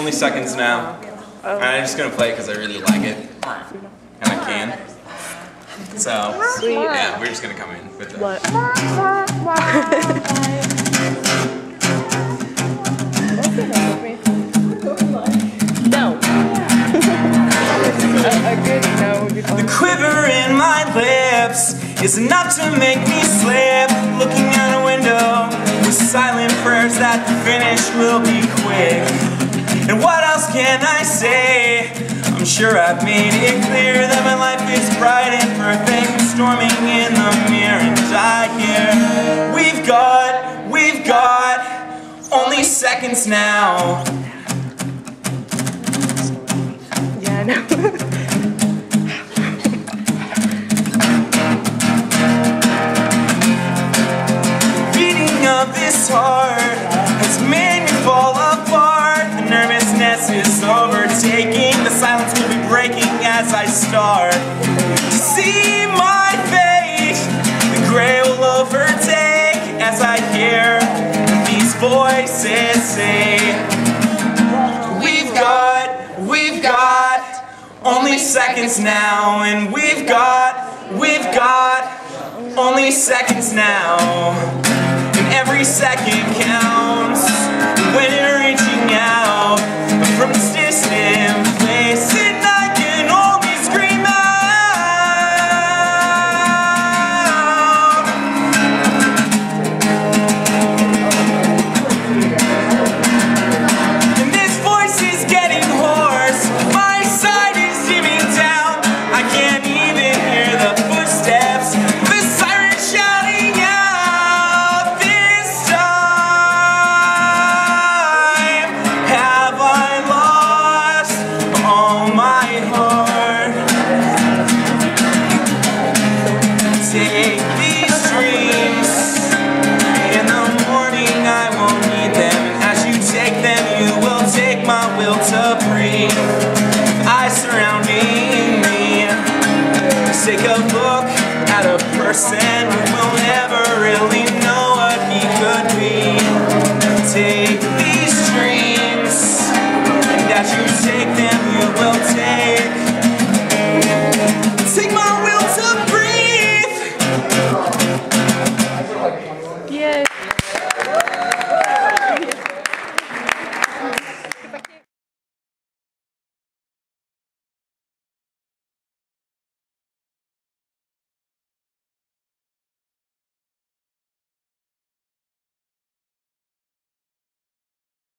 only seconds now. And I'm just gonna play it because I really like it. And I can. So, Sweet. yeah, we're just gonna come in with that. What? no. a, a good no would be fun. The quiver in my lips is enough to make me slip. Looking out a window with silent prayers that the finish will be quick. And what else can I say? I'm sure I've made it clear that my life is bright and perfect. Storming in the mirror and I hear we've got, we've got only seconds now. Yeah, no. beating of this heart as start to see my fate. The gray will overtake as I hear these voices say, We've got, we've got only seconds now, and we've got, we've got only seconds now. And every second counts take my will to breathe. Eyes surrounding me. Take a look at a person